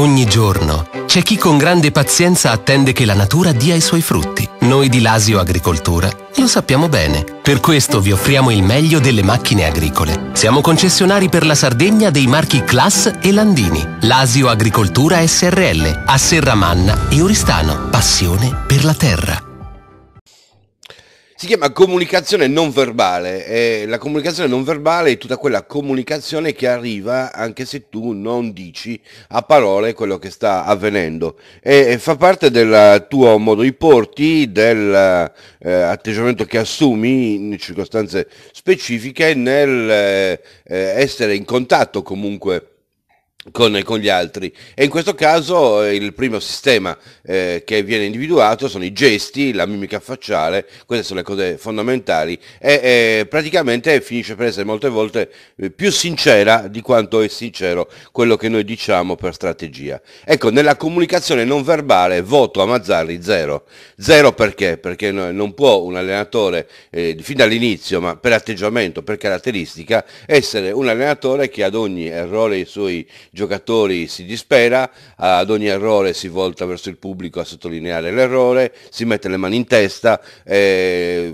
Ogni giorno c'è chi con grande pazienza attende che la natura dia i suoi frutti. Noi di Lasio Agricoltura lo sappiamo bene. Per questo vi offriamo il meglio delle macchine agricole. Siamo concessionari per la Sardegna dei marchi Class e Landini. Lasio Agricoltura SRL a Serramanna e Oristano. Passione per la terra. Si chiama comunicazione non verbale e la comunicazione non verbale è tutta quella comunicazione che arriva anche se tu non dici a parole quello che sta avvenendo. E fa parte del tuo modo di porti, dell'atteggiamento eh, che assumi in circostanze specifiche nel eh, essere in contatto comunque con, con, gli altri e in questo caso eh, il primo sistema eh, che viene individuato sono i gesti, la mimica facciale, queste sono le cose fondamentali e eh, praticamente finisce per essere molte volte eh, più sincera di quanto è sincero quello che noi diciamo per strategia. Ecco, nella comunicazione non verbale voto a Mazzarri zero. Zero perché? Perché non può un allenatore eh, fin dall'inizio, ma per atteggiamento, per caratteristica, essere un allenatore che ad ogni errore i suoi giocatori si dispera, ad ogni errore si volta verso il pubblico a sottolineare l'errore, si mette le mani in testa, eh,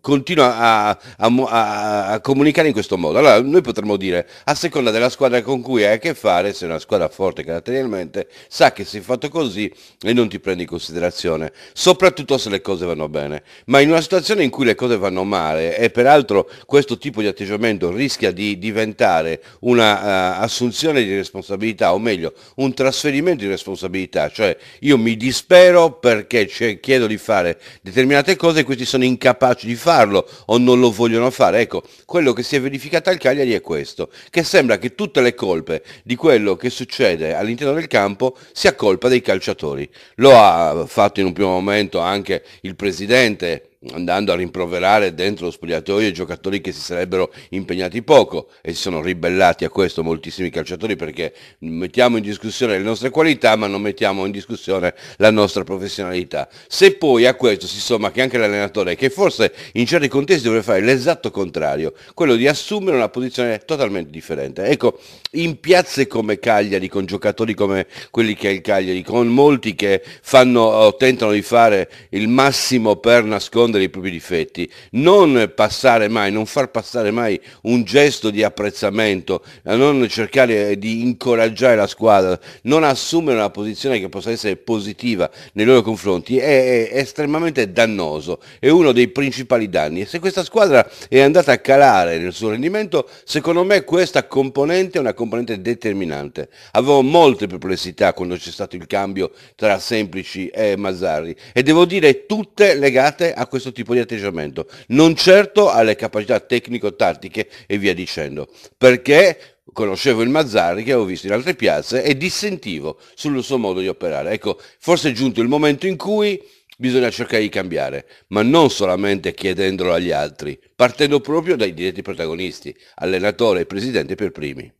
continua a, a, a, comunicare in questo modo. Allora noi potremmo dire, a seconda della squadra con cui hai a che fare, se è una squadra forte caratterialmente, sa che sei fatto così e non ti prendi in considerazione, soprattutto se le cose vanno bene. Ma in una situazione in cui le cose vanno male e peraltro questo tipo di atteggiamento rischia di diventare una uh, assunzione assunzione di responsabilità, o meglio, un trasferimento di responsabilità, cioè io mi dispero perché chiedo di fare determinate cose e questi sono incapaci di farlo o non lo vogliono fare. Ecco, quello che si è verificato al Cagliari è questo, che sembra che tutte le colpe di quello che succede all'interno del campo sia colpa dei calciatori. Lo ha fatto in un primo momento anche il presidente andando a rimproverare dentro lo spogliatoio i giocatori che si sarebbero impegnati poco e si sono ribellati a questo moltissimi calciatori perché mettiamo in discussione le nostre qualità ma non mettiamo in discussione la nostra professionalità. Se poi a questo si somma che anche l'allenatore, che forse in certi contesti dovrebbe fare l'esatto contrario, quello di assumere una posizione totalmente differente. Ecco, in piazze come Cagliari, con giocatori come quelli che è il Cagliari, con molti che fanno o tentano di fare il massimo per nascondere nascondere i propri difetti, non passare mai, non far passare mai un gesto di apprezzamento, non cercare di incoraggiare la squadra, non assumere una posizione che possa essere positiva nei loro confronti è, è estremamente dannoso, è uno dei principali danni. E se questa squadra è andata a calare nel suo rendimento, secondo me questa componente è una componente determinante. Avevo molte perplessità quando c'è stato il cambio tra Semplici e Mazzarri e devo dire tutte legate a questo questo tipo di atteggiamento, non certo alle capacità tecnico-tattiche e via dicendo, perché conoscevo il Mazzari che avevo visto in altre piazze e dissentivo sul suo modo di operare. Ecco, forse è giunto il momento in cui bisogna cercare di cambiare, ma non solamente chiedendolo agli altri, partendo proprio dai diretti protagonisti, allenatore e presidente per primi.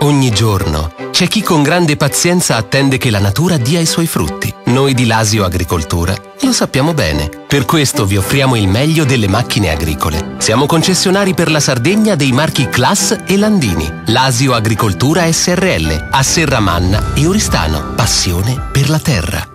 Ogni giorno c'è chi con grande pazienza attende che la natura dia i suoi frutti. Noi di Lasio Agricoltura lo sappiamo bene. Per questo vi offriamo il meglio delle macchine agricole. Siamo concessionari per la Sardegna dei marchi Class e Landini. Lasio Agricoltura SRL a Serramanna e Oristano. Passione per la terra.